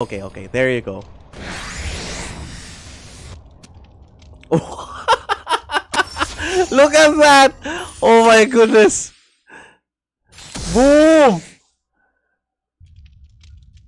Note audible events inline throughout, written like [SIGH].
Okay, okay, there you go. [LAUGHS] Look at that! Oh my goodness! Boom!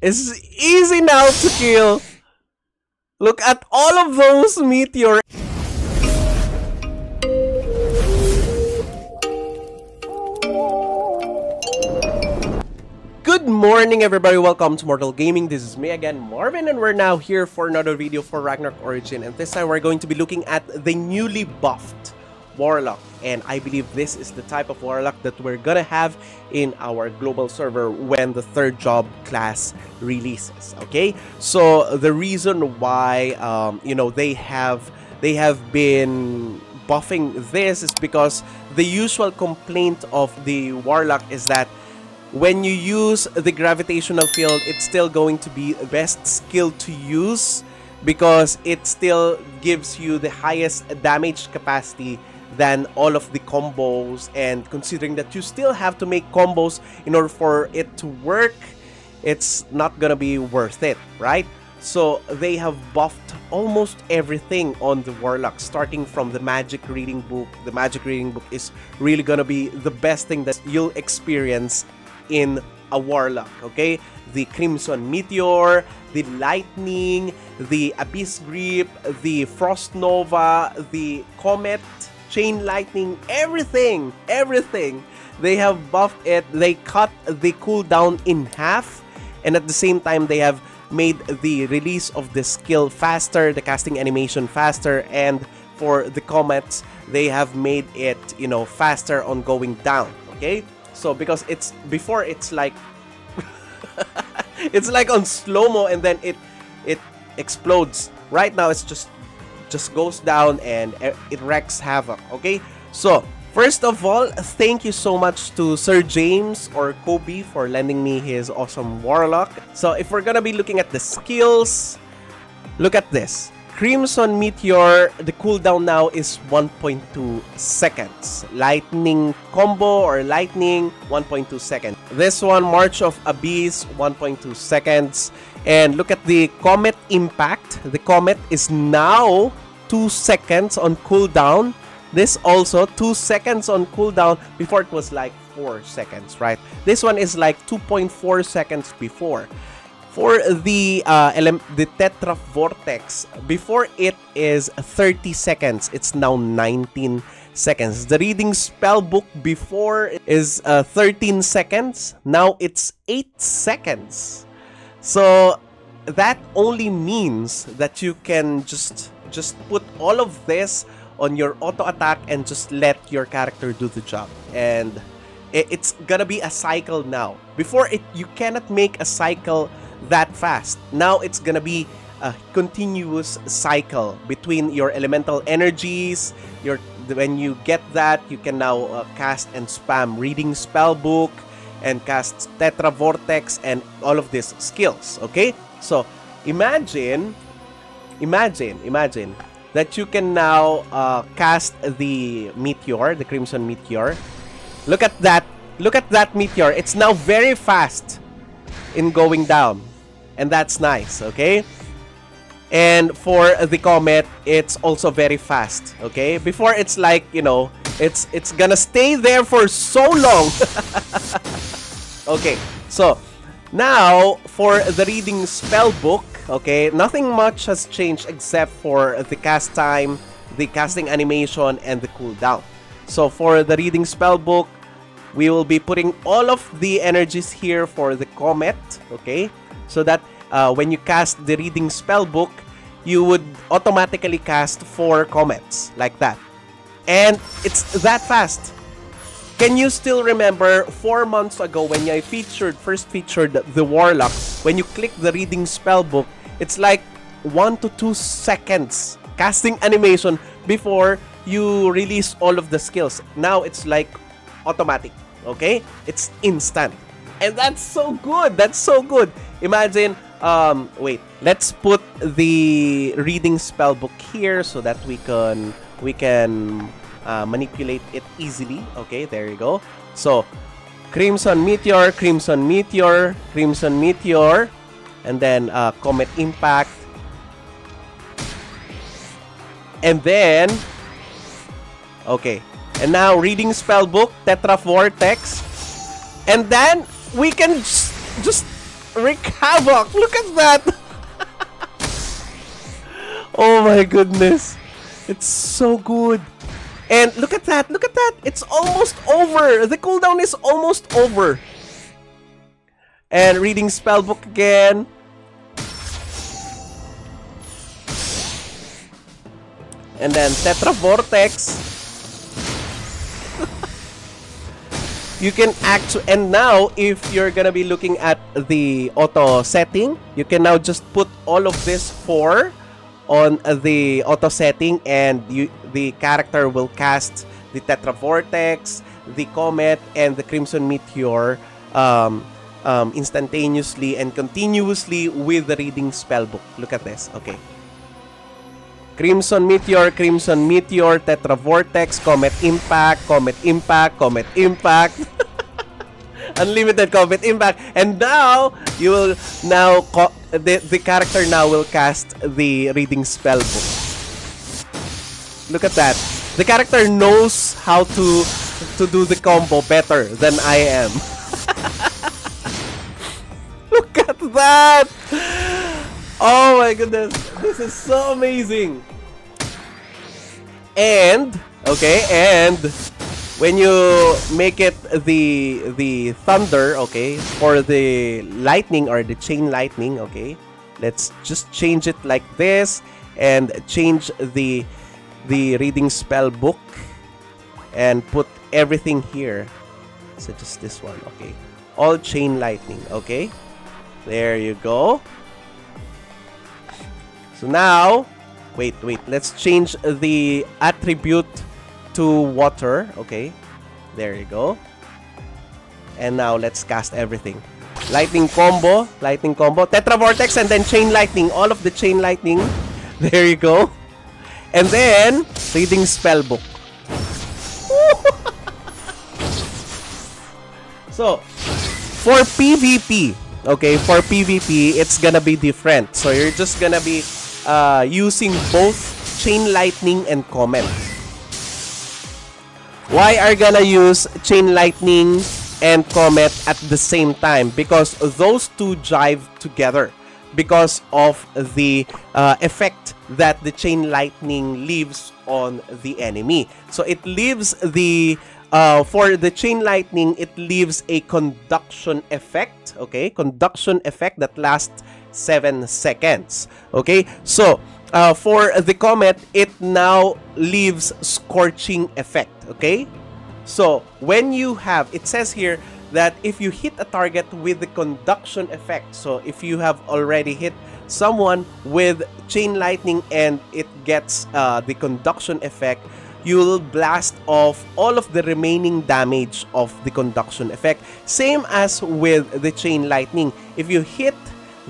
It's easy now to kill. Look at all of those meteor. Morning everybody, welcome to Immortal Gaming. This is me again, Marvin, and we're now here for another video for Ragnarok Origin. And this time we're going to be looking at the newly buffed Warlock. And I believe this is the type of Warlock that we're gonna have in our global server when the third job class releases, okay? So the reason why, um, you know, they have, they have been buffing this is because the usual complaint of the Warlock is that when you use the gravitational field, it's still going to be the best skill to use because it still gives you the highest damage capacity than all of the combos. And considering that you still have to make combos in order for it to work it's not gonna be worth it right? So they have buffed almost everything on the warlock starting from the magic reading book. The magic reading book is really gonna be the best thing that you'll experience in a warlock, okay? The Crimson Meteor, the Lightning, the Abyss Grip, the Frost Nova, the Comet, Chain Lightning, everything, everything. They have buffed it, they cut the cooldown in half, and at the same time, they have made the release of the skill faster, the casting animation faster, and for the comets, they have made it, you know, faster on going down, okay? So because it's before it's like [LAUGHS] it's like on slow-mo and then it it explodes. Right now it's just just goes down and it wrecks havoc, okay? So, first of all, thank you so much to Sir James or Kobe for lending me his awesome Warlock. So, if we're gonna be looking at the skills, look at this. Crimson Meteor, the cooldown now is 1.2 seconds. Lightning Combo or Lightning, 1.2 seconds. This one, Marsh of Abyss, 1.2 seconds. And look at the Comet Impact. The Comet is now 2 seconds on cooldown. This also 2 seconds on cooldown. Before it was like 4 seconds, right? This one is like 2.4 seconds before for the uh, the Tetra Vortex, before it is 30 seconds, it's now 19 seconds. The reading spell book before is uh, 13 seconds, now it's 8 seconds. So that only means that you can just just put all of this on your auto attack and just let your character do the job. And it's gonna be a cycle now. Before it, you cannot make a cycle that fast. Now it's gonna be a continuous cycle between your elemental energies. Your when you get that, you can now uh, cast and spam reading spell book and cast Tetra Vortex and all of these skills. Okay, so imagine, imagine, imagine that you can now uh, cast the meteor, the Crimson Meteor. Look at that! Look at that meteor. It's now very fast in going down. And that's nice, okay? And for the Comet, it's also very fast, okay? Before it's like, you know, it's it's gonna stay there for so long. [LAUGHS] okay, so now for the reading spell book, okay, nothing much has changed except for the cast time, the casting animation, and the cooldown. So for the reading spell book, we will be putting all of the energies here for the comet, okay? So that uh, when you cast the reading spell book, you would automatically cast four comets like that. And it's that fast. Can you still remember four months ago when I featured first featured the Warlock? When you click the reading spell book, it's like one to two seconds casting animation before you release all of the skills. Now it's like automatic. Okay? It's instant. And that's so good. That's so good. Imagine, um, wait, let's put the reading spell book here so that we can we can uh, manipulate it easily. Okay, there you go. So, Crimson Meteor, Crimson Meteor, Crimson Meteor, and then uh, Comet Impact. And then, okay. And now reading spellbook, Tetra Vortex. And then we can just, just wreak havoc. Look at that. [LAUGHS] oh my goodness. It's so good. And look at that. Look at that. It's almost over. The cooldown is almost over. And reading spellbook again. And then Tetra Vortex. You can act and now if you're gonna be looking at the auto setting you can now just put all of this four on the auto setting and you the character will cast the Tetra Vortex, the Comet, and the Crimson Meteor um, um, instantaneously and continuously with the reading spellbook. Look at this. Okay. Crimson Meteor, Crimson Meteor, Tetra Vortex, Comet Impact, Comet Impact, Comet Impact. [LAUGHS] Unlimited Comet Impact. And now, you will now, the, the character now will cast the reading spellbook. Look at that. The character knows how to to do the combo better than I am. [LAUGHS] Look at that! Oh my goodness. This is so amazing. And, okay, and when you make it the the thunder okay for the lightning or the chain lightning okay let's just change it like this and change the the reading spell book and put everything here so just this one okay all chain lightning okay there you go so now wait wait let's change the attribute to water. Okay. There you go. And now let's cast everything. Lightning combo, lightning combo, Tetra Vortex, and then Chain Lightning. All of the Chain Lightning. [LAUGHS] There you go. And then, reading Spellbook. [LAUGHS] so, for PvP, okay, for PvP, it's gonna be different. So, you're just gonna be uh, using both Chain Lightning and Comet. Why are gonna use Chain Lightning and Comet at the same time? Because those two jive together because of the uh, effect that the Chain Lightning leaves on the enemy. So it leaves the uh, for the chain lightning, it leaves a conduction effect. Okay, conduction effect that lasts seconds. Okay, so uh, for the comet, it now leaves scorching effect. Okay? So, when you have, it says here that if you hit a target with the conduction effect, so if you have already hit someone with chain lightning and it gets uh, the conduction effect, you will blast off all of the remaining damage of the conduction effect. Same as with the chain lightning. If you hit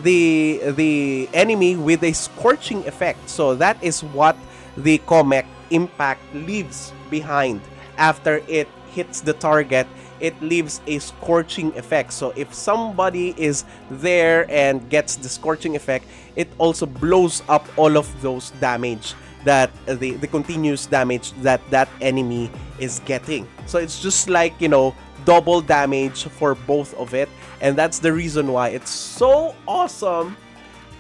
the the enemy with a scorching effect. So that is what the comet impact leaves behind. After it hits the target it leaves a scorching effect. So if somebody is there and gets the scorching effect it also blows up all of those damage that the the continuous damage that that enemy is getting so it's just like you know double damage for both of it and that's the reason why it's so awesome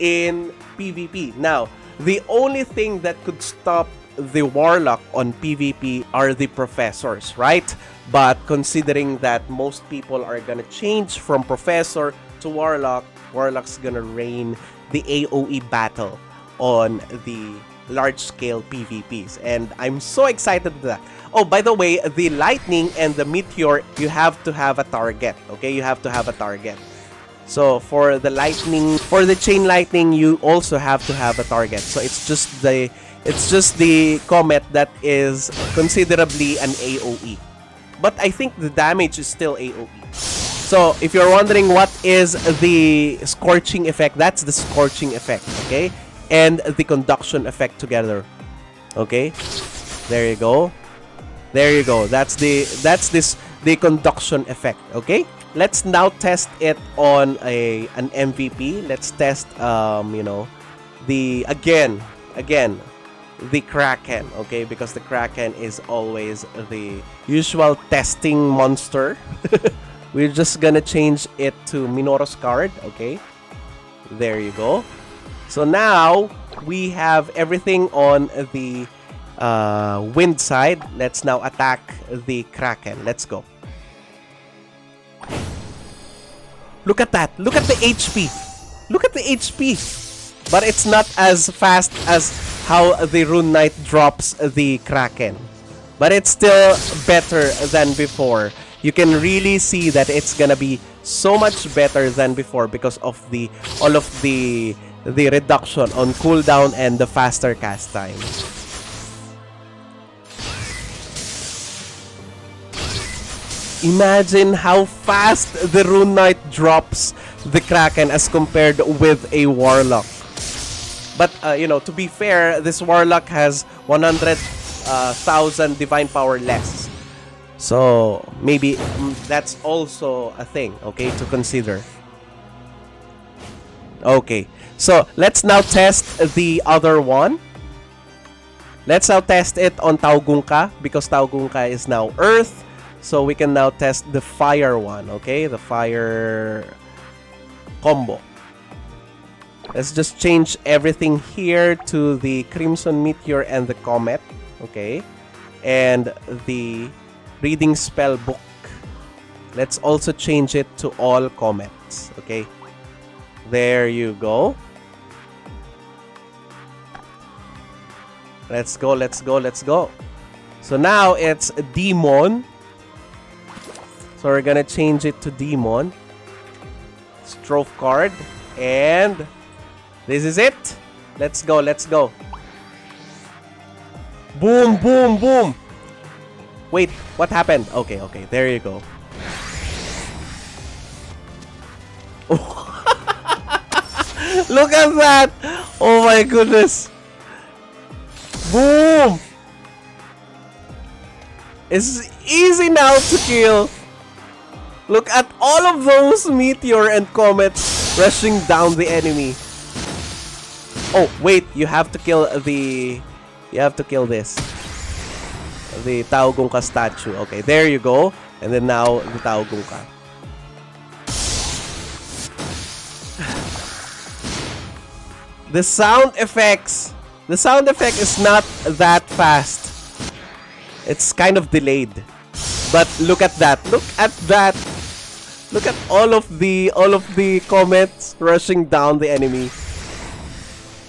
in PvP. Now, the only thing that could stop the Warlock on PvP are the Professors, right? But considering that most people are gonna change from Professor to Warlock, Warlock's gonna reign the AoE battle on the large scale PvPs. And I'm so excited with that. Oh, by the way, the lightning and the meteor, you have to have a target. Okay, you have to have a target. So for the lightning, for the chain lightning, you also have to have a target. So it's just the it's just the comet that is considerably an AOE. But I think the damage is still AOE. So if you're wondering what is the scorching effect, that's the scorching effect, okay? And the conduction effect together. Okay? There you go. There you go. That's the that's this the conduction effect, okay? let's now test it on a an MVP. Let's test um, you know, the again, again, the Kraken, okay? Because the Kraken is always the usual testing monster. [LAUGHS] We're just gonna change it to Minorous card, okay? There you go. So now we have everything on the uh, wind side. Let's now attack the Kraken. Let's go. Look at that. Look at the HP. Look at the HP. But it's not as fast as how the Rune Knight drops the Kraken. But it's still better than before. You can really see that it's gonna be so much better than before because of the all of the the reduction on cooldown and the faster cast time. Imagine how fast the Rune Knight drops the Kraken as compared with a Warlock. But, uh, you know, to be fair, this Warlock has 100,000 uh, Divine Power less. So, maybe mm, that's also a thing, okay, to consider. Okay, so let's now test the other one. Let's now test it on Tao Gunka because Tao Gunka is now Earth. So we can now test the fire one, okay? The fire combo. Let's just change everything here to the Crimson Meteor and the Comet, okay? And the Reading Spell Book. Let's also change it to all comets, okay? There you go. Let's go, let's go, let's go. So now it's Demon so we're gonna change it to Demon. Strouf card. And this is it. Let's go, let's go. Boom, boom, boom. Wait, what happened? Okay, okay, there you go. [LAUGHS] Look at that! Oh my goodness! Boom! It's easy now to kill. Look at all of those meteor and comets rushing down the enemy. Oh, wait, you have to kill the... You have to kill this. The Tao Gunka statue. Okay, there you go. And then now, the Tao Gunka. [SIGHS] the sound effects. The sound effect is not that fast. It's kind of delayed. But look at that. Look at that. Look at all of the all of the comets rushing down the enemy. [LAUGHS]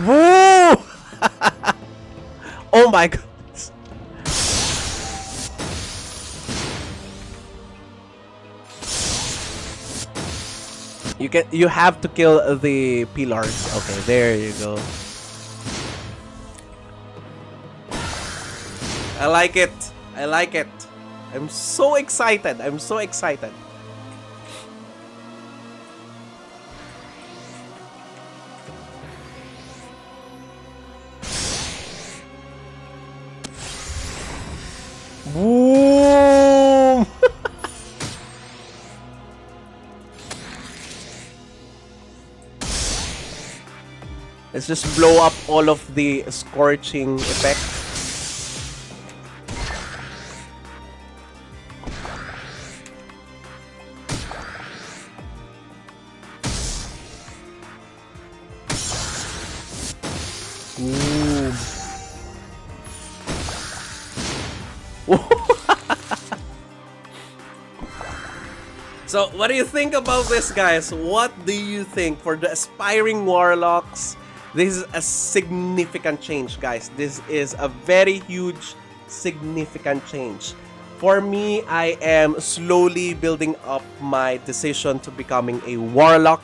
Woo! [LAUGHS] oh my god. You can you have to kill the pillars. Okay, there you go. I like it. I like it. I'm so excited. I'm so excited. Let's just blow up all of the scorching effect. [LAUGHS] So, what do you think about this, guys? What do you think for the aspiring warlocks? This is a significant change, guys. This is a very huge, significant change. For me, I am slowly building up my decision to becoming a warlock.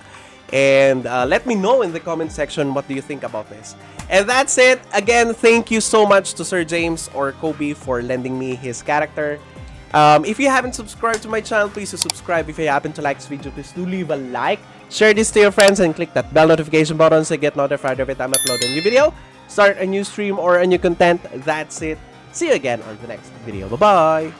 And uh, let me know in the comment section what do you think about this. And that's it. Again, thank you so much to Sir James or Kobe for lending me his character. Um, if you haven't subscribed to my channel, please subscribe. If you happen to like this video, please do leave a like. Share this to your friends and click that bell notification button so you get notified every time I upload a new video, start a new stream, or a new content. That's it. See you again on the next video. Bye-bye.